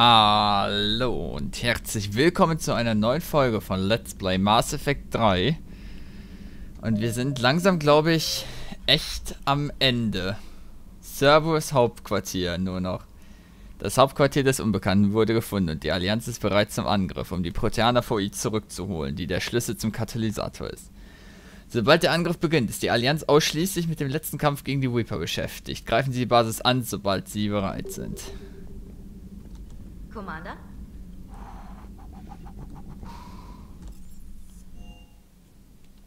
Hallo und herzlich willkommen zu einer neuen Folge von Let's Play Mass Effect 3. Und wir sind langsam, glaube ich, echt am Ende. Cerberus Hauptquartier nur noch. Das Hauptquartier des Unbekannten wurde gefunden und die Allianz ist bereit zum Angriff, um die Proteaner vor ihr zurückzuholen, die der Schlüssel zum Katalysator ist. Sobald der Angriff beginnt, ist die Allianz ausschließlich mit dem letzten Kampf gegen die Reaper beschäftigt. Greifen Sie die Basis an, sobald Sie bereit sind. Commander?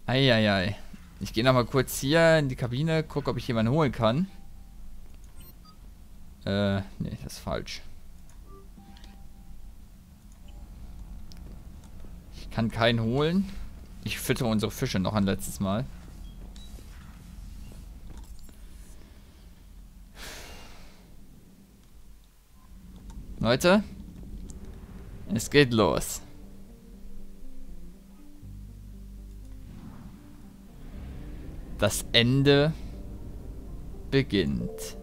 Eieiei. Ich gehe nochmal kurz hier in die Kabine, gucke, ob ich jemanden holen kann. Äh, nee, das ist falsch. Ich kann keinen holen. Ich füttere unsere Fische noch ein letztes Mal. Leute, es geht los. Das Ende beginnt.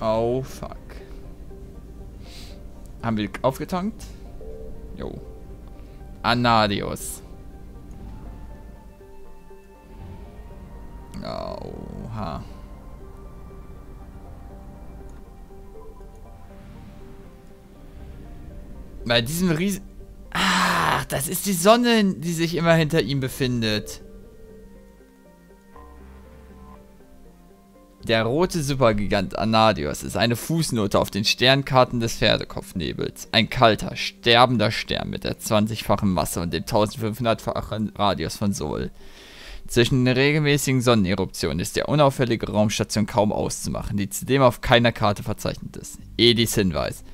Oh, fuck. Haben wir aufgetankt? Jo. Anadios. Oha. Bei diesem Riesen... Ach, das ist die Sonne, die sich immer hinter ihm befindet. Der rote Supergigant Anadios ist eine Fußnote auf den Sternkarten des Pferdekopfnebels. Ein kalter, sterbender Stern mit der 20-fachen Masse und dem 1500-fachen Radius von Sol. Zwischen den regelmäßigen Sonneneruptionen ist der unauffällige Raumstation kaum auszumachen, die zudem auf keiner Karte verzeichnet ist. Edis Hinweis.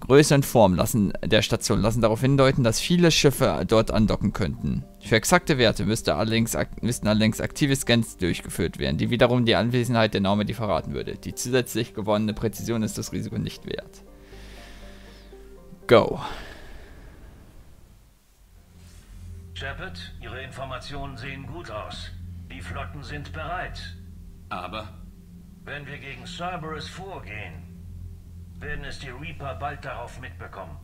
Größe und Form lassen, der Station lassen darauf hindeuten, dass viele Schiffe dort andocken könnten. Für exakte Werte müsste allerdings, müssten allerdings aktive Scans durchgeführt werden, die wiederum die Anwesenheit der Norme die verraten würde. Die zusätzlich gewonnene Präzision ist das Risiko nicht wert. Go. Shepard, Ihre Informationen sehen gut aus. Die Flotten sind bereit. Aber Wenn wir gegen Cerberus vorgehen, werden es die Reaper bald darauf mitbekommen.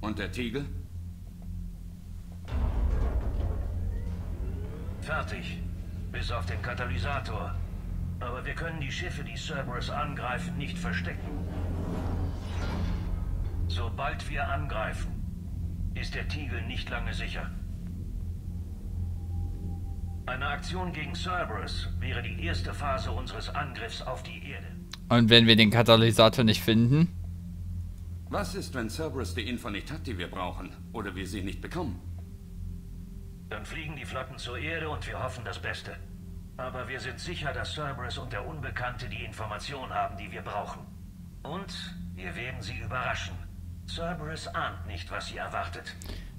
und der Tiegel? Fertig. Bis auf den Katalysator. Aber wir können die Schiffe, die Cerberus angreifen, nicht verstecken. Sobald wir angreifen, ist der Tiegel nicht lange sicher. Eine Aktion gegen Cerberus wäre die erste Phase unseres Angriffs auf die Erde. Und wenn wir den Katalysator nicht finden? Was ist, wenn Cerberus die Info nicht hat, die wir brauchen? Oder wir sie nicht bekommen? Dann fliegen die Flotten zur Erde und wir hoffen das Beste. Aber wir sind sicher, dass Cerberus und der Unbekannte die Information haben, die wir brauchen. Und wir werden sie überraschen. Cerberus ahnt nicht, was sie erwartet.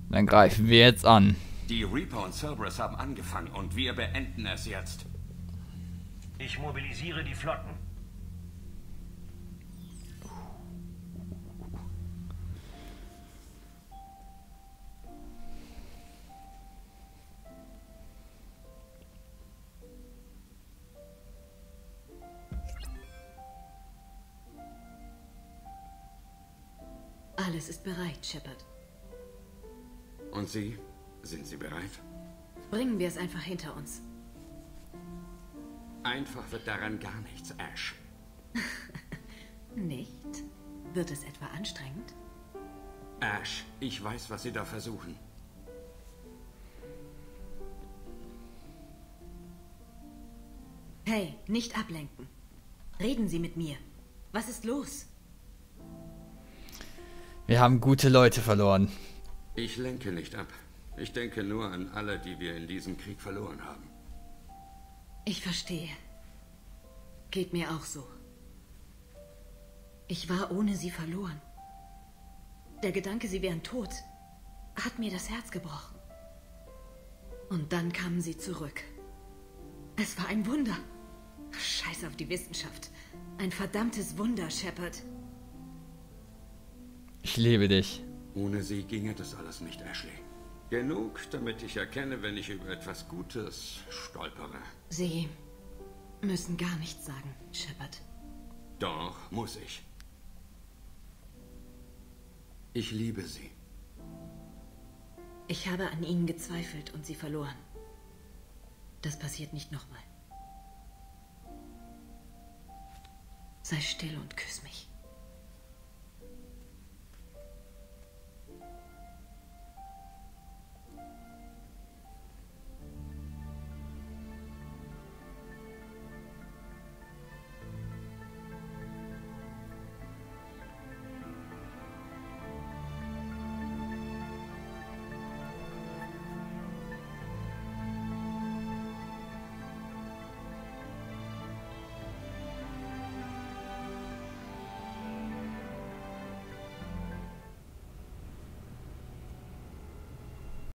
Dann greifen wir jetzt an. Die Reaper und Cerberus haben angefangen und wir beenden es jetzt. Ich mobilisiere die Flotten. Alles ist bereit, Shepard. Und Sie? Sind Sie bereit? Bringen wir es einfach hinter uns. Einfach wird daran gar nichts, Ash. Nicht? Wird es etwa anstrengend? Ash, ich weiß, was Sie da versuchen. Hey, nicht ablenken. Reden Sie mit mir. Was ist los? Wir haben gute Leute verloren. Ich lenke nicht ab. Ich denke nur an alle, die wir in diesem Krieg verloren haben. Ich verstehe. Geht mir auch so. Ich war ohne sie verloren. Der Gedanke, sie wären tot, hat mir das Herz gebrochen. Und dann kamen sie zurück. Es war ein Wunder. Scheiß auf die Wissenschaft. Ein verdammtes Wunder, Shepard. Ich liebe dich. Ohne sie ginge das alles nicht, Ashley. Genug, damit ich erkenne, wenn ich über etwas Gutes stolpere. Sie müssen gar nichts sagen, Shepard. Doch, muss ich. Ich liebe sie. Ich habe an ihnen gezweifelt und sie verloren. Das passiert nicht nochmal. Sei still und küss mich.